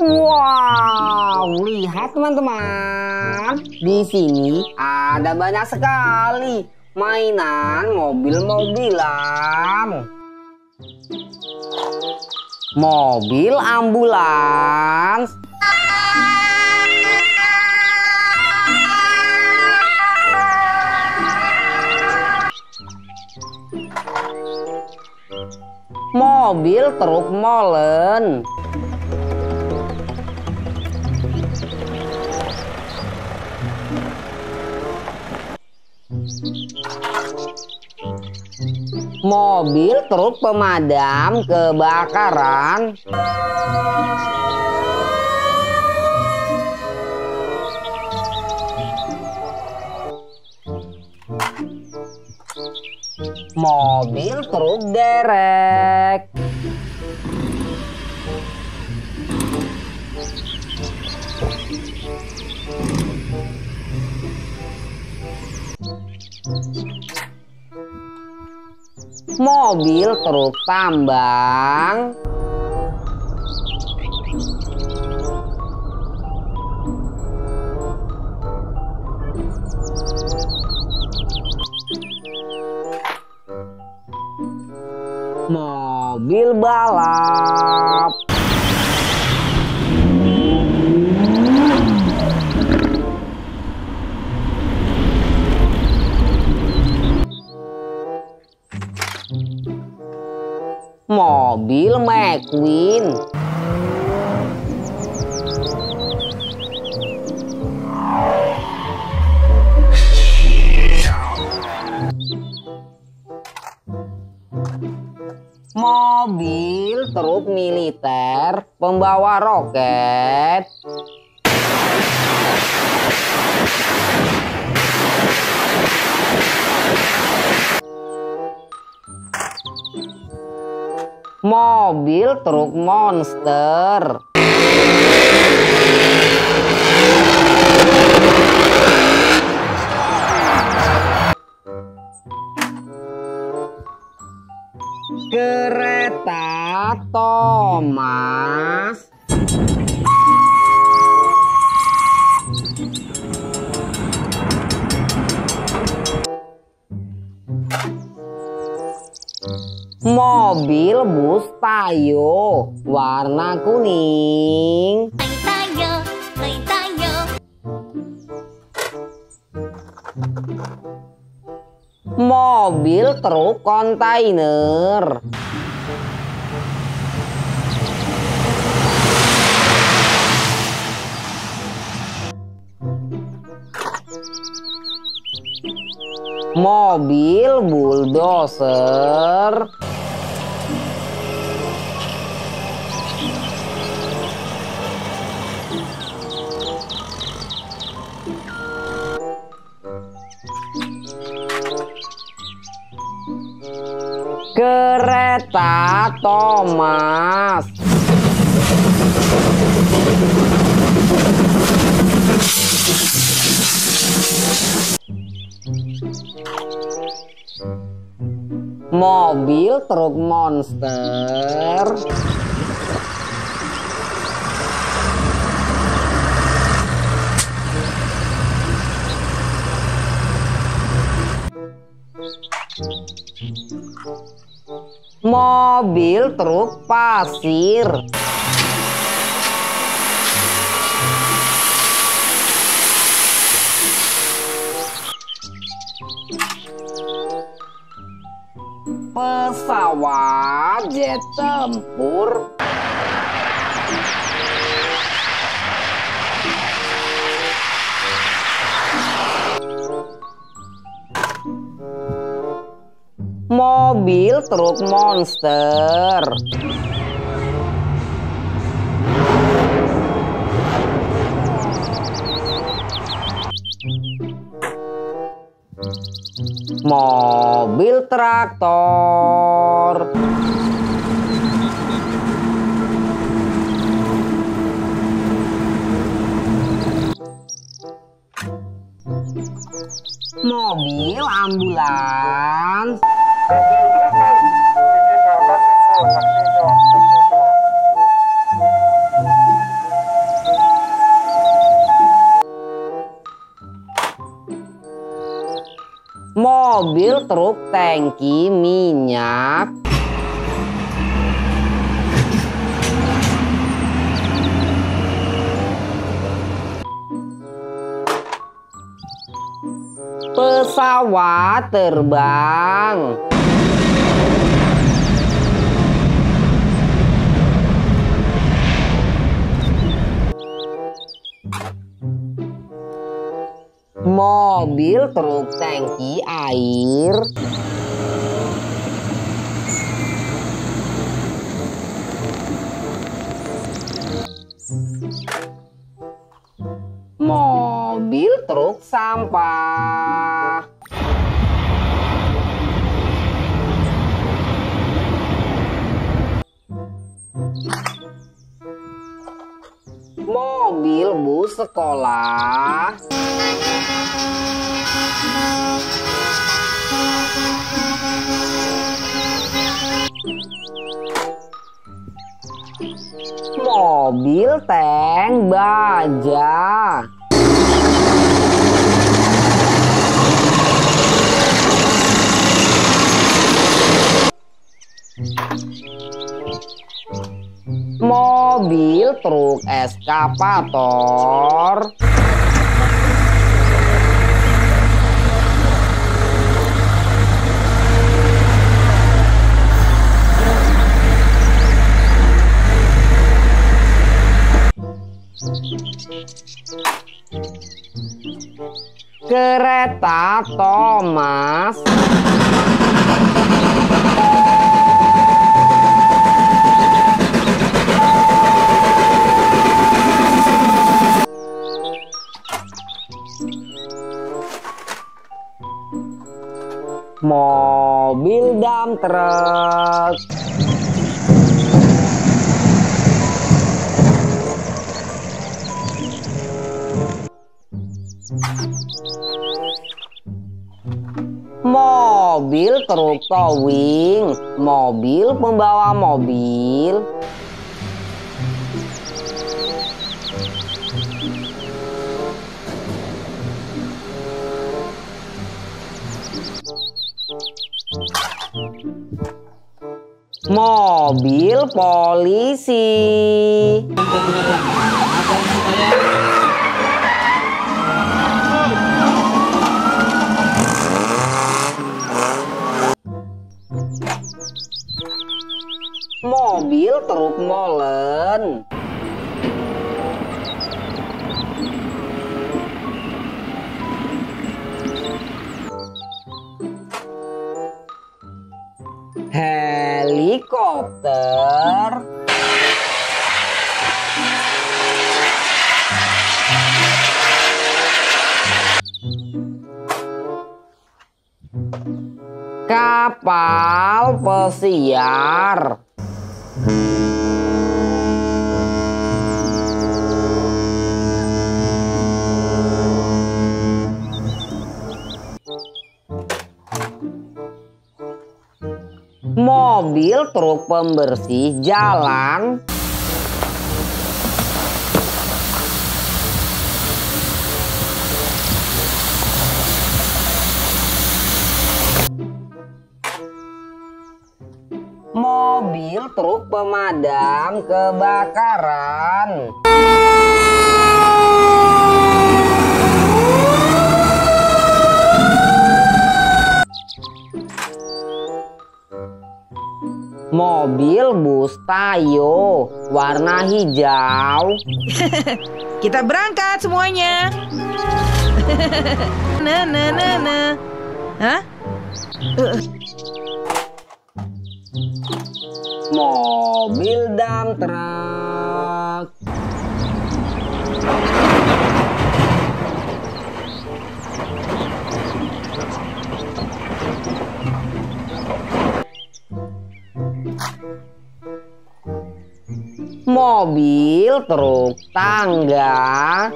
Wow, lihat teman-teman. Di sini ada banyak sekali mainan mobil-mobilan. Mobil ambulans. Mobil truk molen. Mobil truk pemadam kebakaran. Mobil truk derek. Mobil truk tambang. Mobil balap. McQueen. Mobil truk militer pembawa roket. Mobil truk monster. Kereta Thomas. Mobil bus Tayo warna kuning. tayo, tayo. Mobil truk kontainer. Mobil bulldozer. Kereta Thomas. Mobil truk monster. Mobil truk pasir. Pesawat jet tempur. Mobil truk monster. Mobil traktor. Mobil ambulans. Mobil truk tangki minyak, pesawat terbang. Mobil truk tangki air. Mobil truk sampah. Mobil bus sekolah. Mobil tank baja. Mobil truk eskavator. Kereta Thomas. Mobil dam truk. Mobil truk towing, mobil pembawa mobil. Mobil polisi. Mobil truk molen. Kapal pesiar. Mobil truk pembersih jalan. Pemadam kebakaran. Mobil bus Tayo warna hijau. Kita berangkat semuanya. nah, nah, nah, nah. Hah? Mobil dam truk. Mobil truk tangga.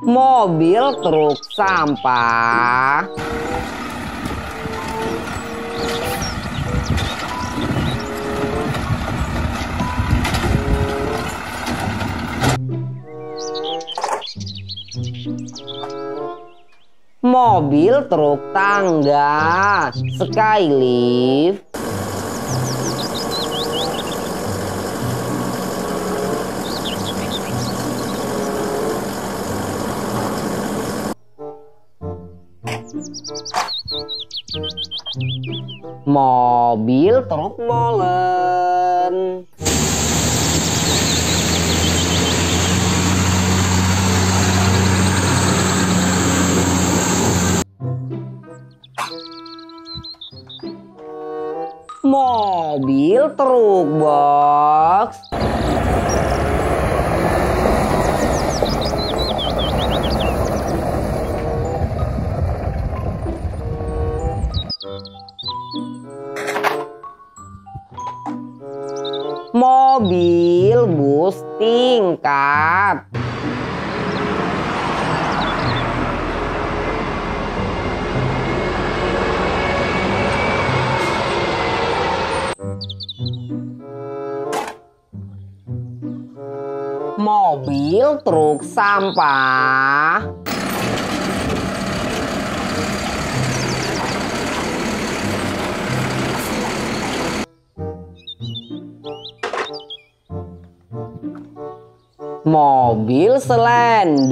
Mobil truk sampah. Mobil truk tangga, sky lift. Truk molen. Mobil truk box. Mobil bus tingkat. Mobil truk sampah. Mobil selender.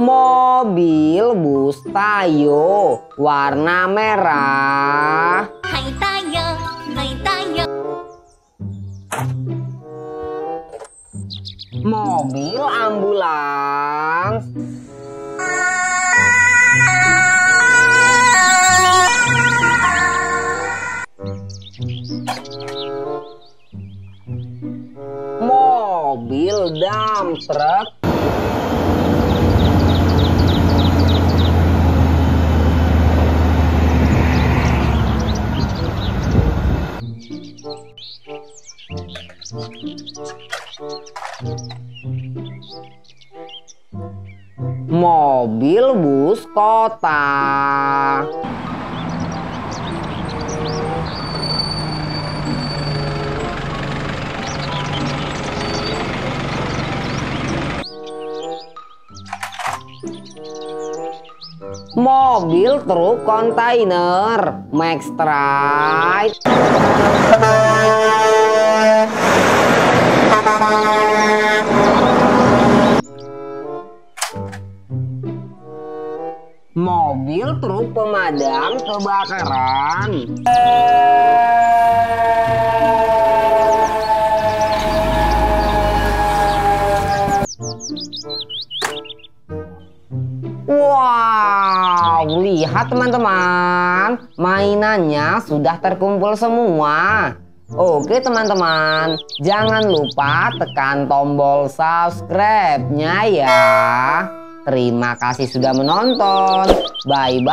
Mobil bus Tayo warna merah. Ambulans. Mobil dump truck. Kota. Mobil truk kontainer Max Strike. Mobil truk pemadam kebakaran. Wow, lihat teman-teman, mainannya sudah terkumpul semua. Oke teman-teman, jangan lupa tekan tombol subscribe-nya ya. Terima kasih sudah menonton. Bye-bye.